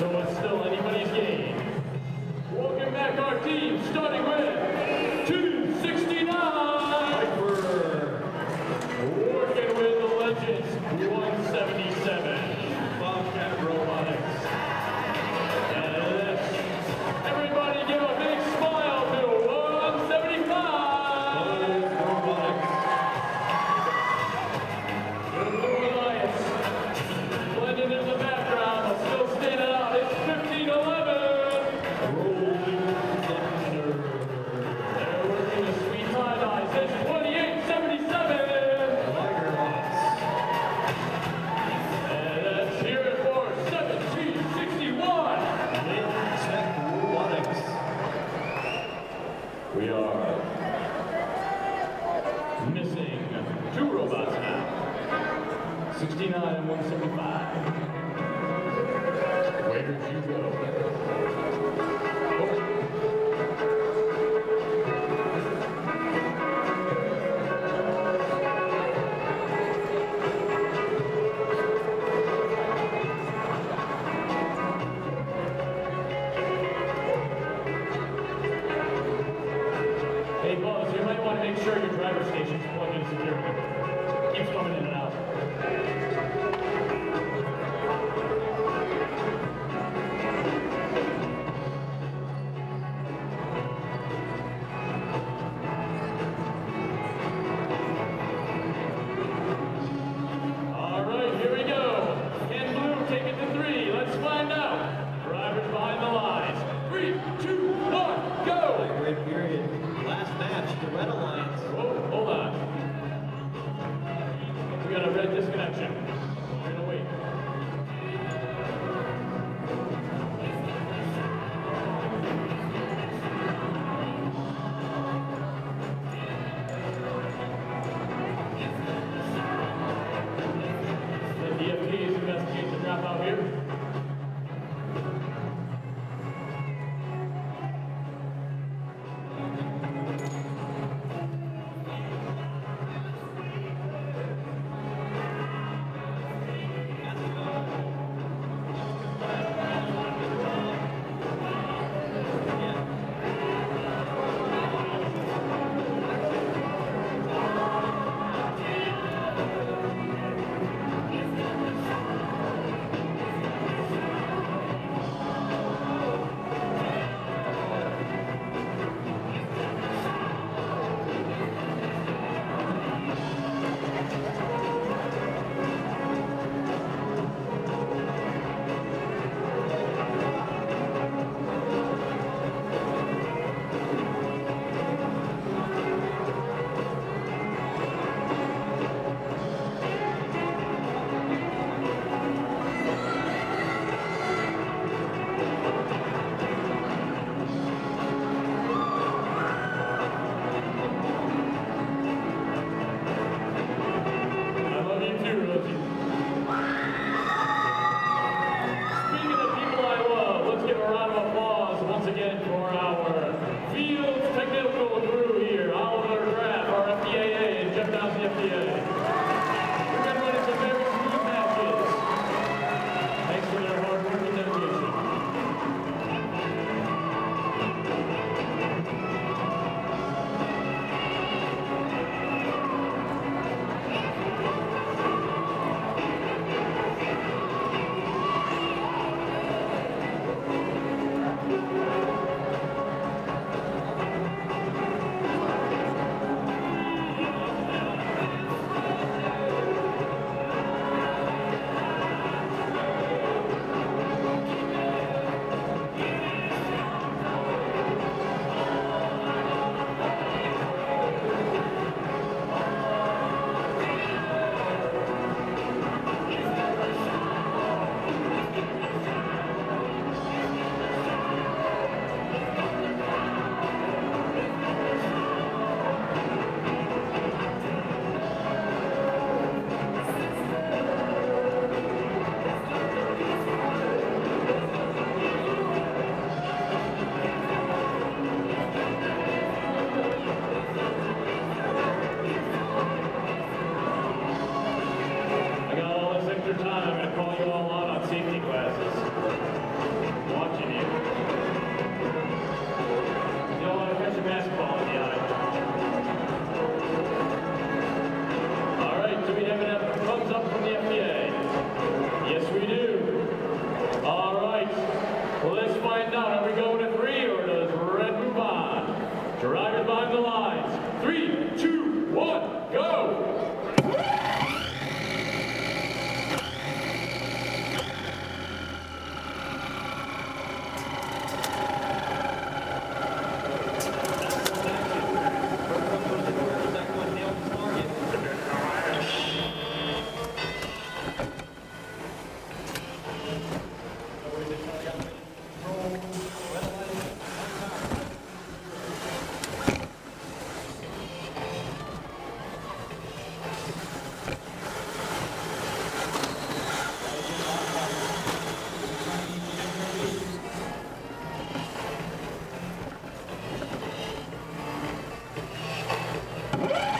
So it's still anybody's game. Welcome back our team, starting with 69 and 175. Where did you go? Hey, boss, you might want to make sure your driver station's plugged in securely. Yeah!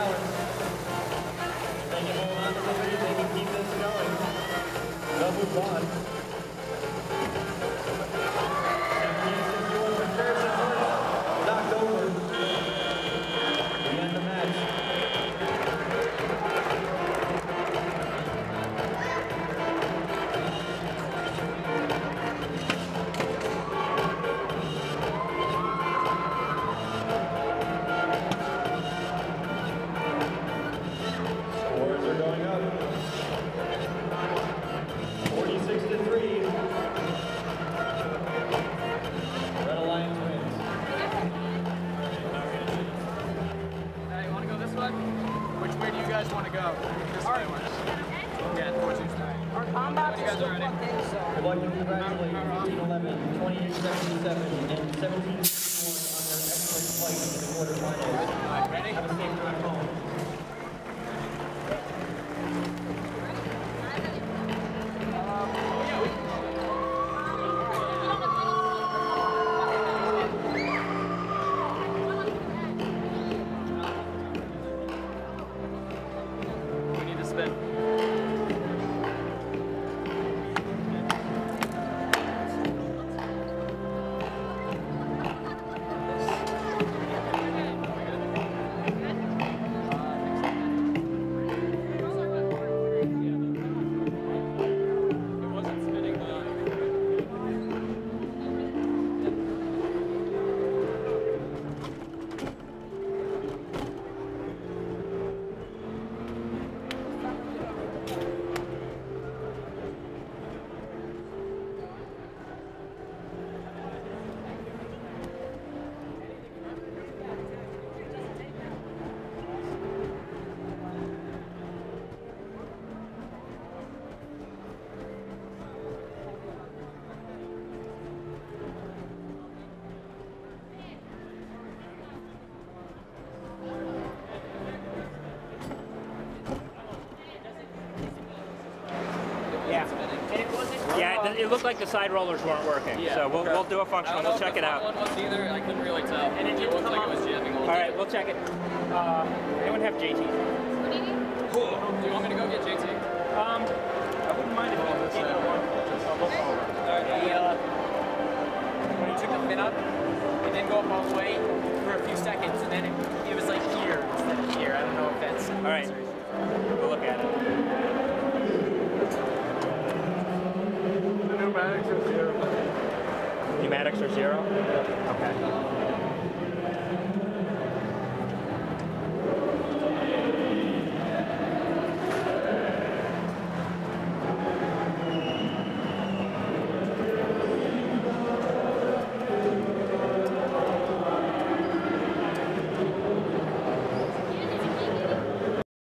They can hold on to the lead. They can keep this going. They'll move guys want to go? This way. Yeah, towards you. Our combat You guys still ready? fucked in, so. We'd like to congratulate 1811, 2877, and 1761 on their excellent fight in the quarterfinals. Alright, ready? Have a safe drive it, it looked like the side rollers weren't working. so we'll, we'll do a functional. We'll check it out. One was either. I couldn't really tell. And it didn't looked like it was jamming. All right, we'll check it. Uh, anyone have JT? Cool. Do you want me to go get JT? Zero? Okay.